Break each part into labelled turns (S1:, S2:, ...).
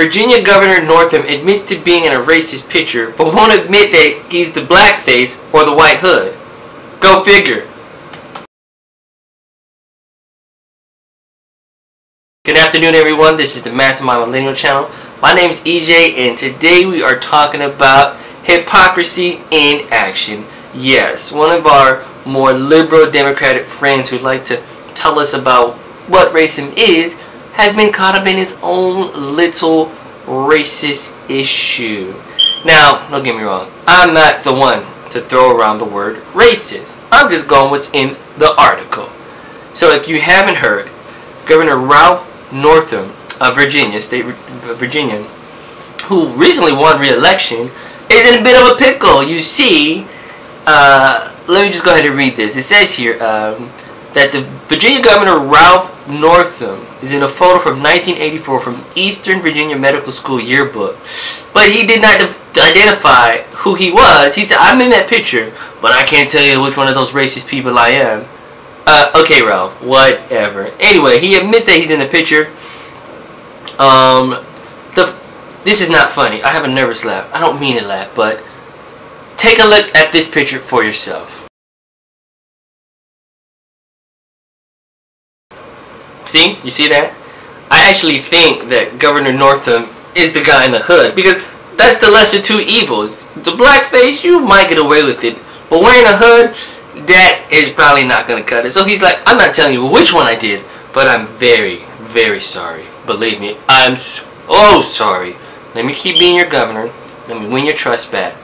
S1: Virginia Governor Northam admits to being in a racist picture, but won't admit that he's the blackface or the white hood. Go figure. Good afternoon, everyone. This is the Mastermind Millennial Channel. My name is EJ, and today we are talking about hypocrisy in action. Yes, one of our more liberal Democratic friends who'd like to tell us about what racism is has been caught up in his own little racist issue. Now, don't get me wrong, I'm not the one to throw around the word racist. I'm just going what's in the article. So if you haven't heard, Governor Ralph Northam of Virginia, state Virginia, who recently won re-election, is in a bit of a pickle. You see, uh, let me just go ahead and read this. It says here um, that the Virginia Governor Ralph Northam is in a photo from 1984 from Eastern Virginia Medical School yearbook. But he did not identify who he was. He said, I'm in that picture, but I can't tell you which one of those racist people I am. Uh, okay, Ralph, whatever. Anyway, he admits that he's in the picture. Um, the this is not funny. I have a nervous laugh. I don't mean to laugh, but take a look at this picture for yourself. See? You see that? I actually think that Governor Northam is the guy in the hood because that's the lesser two evils. The blackface, you might get away with it, but wearing a hood, that is probably not going to cut it. So he's like, I'm not telling you which one I did, but I'm very, very sorry. Believe me, I'm so sorry. Let me keep being your governor. Let me win your trust back.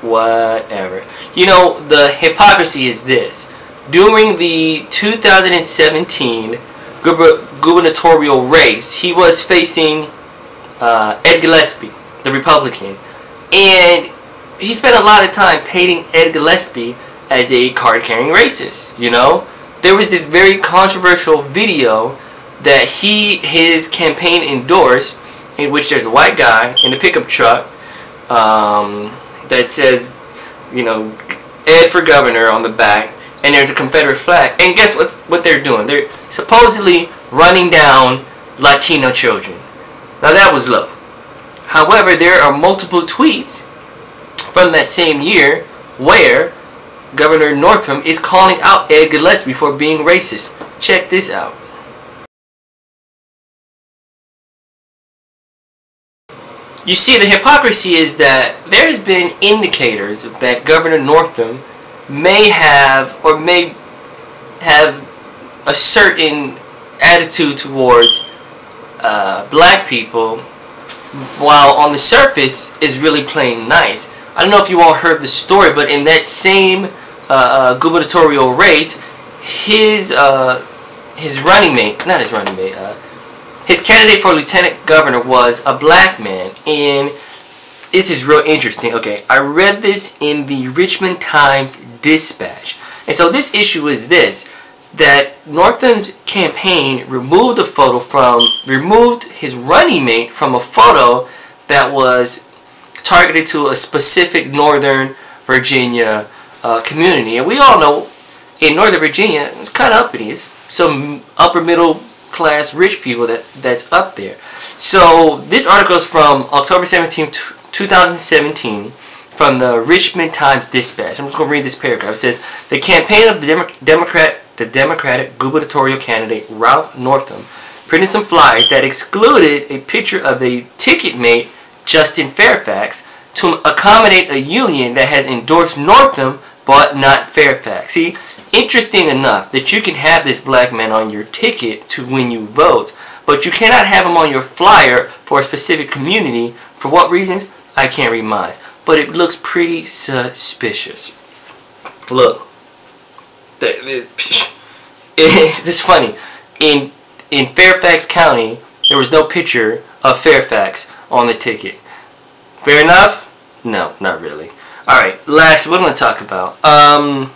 S1: Whatever. You know, the hypocrisy is this during the 2017 gubernatorial race, he was facing uh, Ed Gillespie, the Republican, and he spent a lot of time painting Ed Gillespie as a card-carrying racist. You know, there was this very controversial video that he his campaign endorsed, in which there's a white guy in a pickup truck um, that says, you know, Ed for governor on the back and there's a Confederate flag. And guess what? What they're doing? They're supposedly running down Latino children. Now that was low. However, there are multiple tweets from that same year where Governor Northam is calling out Ed Gillespie for being racist. Check this out. You see, the hypocrisy is that there's been indicators that Governor Northam may have or may have a certain attitude towards uh, black people while on the surface is really playing nice. I don't know if you all heard the story, but in that same uh, uh, gubernatorial race, his uh, his running mate, not his running mate, uh, his candidate for lieutenant governor was a black man, and this is real interesting. Okay, I read this in the Richmond Times Dispatch. And so this issue is this that Northam's campaign removed the photo from removed his running mate from a photo that was targeted to a specific Northern Virginia uh, community. And we all know in Northern Virginia, it's kind of uppity. It's some upper middle class rich people that that's up there. So this article is from October 17th, 2017 from the Richmond Times Dispatch. I'm just going to read this paragraph. It says, The campaign of the Demo Democrat, the Democratic gubernatorial candidate Ralph Northam printed some flyers that excluded a picture of a ticket mate, Justin Fairfax, to accommodate a union that has endorsed Northam but not Fairfax. See, interesting enough that you can have this black man on your ticket to win you votes, but you cannot have him on your flyer for a specific community. For what reasons? I can't read minds. But it looks pretty suspicious. Look. This is funny. In in Fairfax County, there was no picture of Fairfax on the ticket. Fair enough? No, not really. Alright, last, what I'm going to talk about? Um,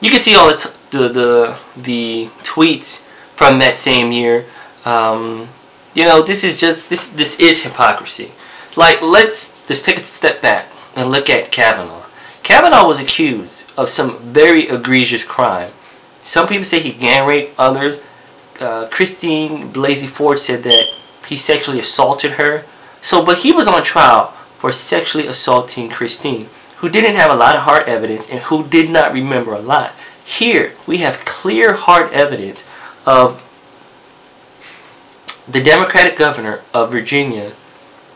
S1: you can see all the, the, the, the tweets from that same year. Um, you know, this is just, this, this is hypocrisy. Like, let's just take a step back and look at Kavanaugh. Kavanaugh was accused of some very egregious crime. Some people say he gang raped others. Uh, Christine Blasey Ford said that he sexually assaulted her. So, but he was on trial for sexually assaulting Christine, who didn't have a lot of hard evidence and who did not remember a lot. Here, we have clear hard evidence of the Democratic governor of Virginia,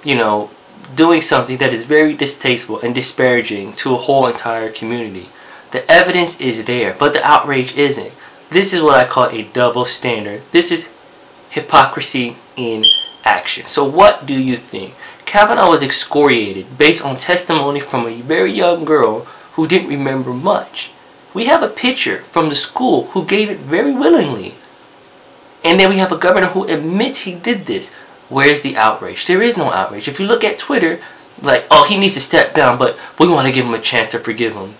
S1: you know, doing something that is very distasteful and disparaging to a whole entire community. The evidence is there, but the outrage isn't. This is what I call a double standard. This is hypocrisy in action. So what do you think? Kavanaugh was excoriated based on testimony from a very young girl who didn't remember much. We have a picture from the school who gave it very willingly. And then we have a governor who admits he did this. Where's the outrage? There is no outrage. If you look at Twitter, like, oh, he needs to step down, but we want to give him a chance to forgive him.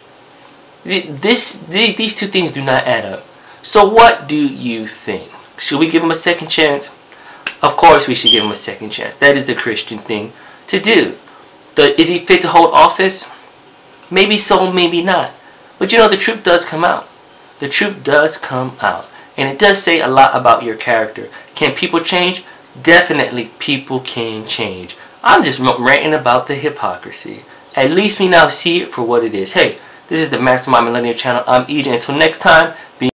S1: This, these two things do not add up. So what do you think? Should we give him a second chance? Of course we should give him a second chance. That is the Christian thing to do. The, is he fit to hold office? Maybe so, maybe not. But you know, the truth does come out. The truth does come out. And it does say a lot about your character. Can people change? Definitely people can change. I'm just ranting about the hypocrisy. At least we now see it for what it is. Hey, this is the Mastermind Millennial channel. I'm EJ. Until next time, be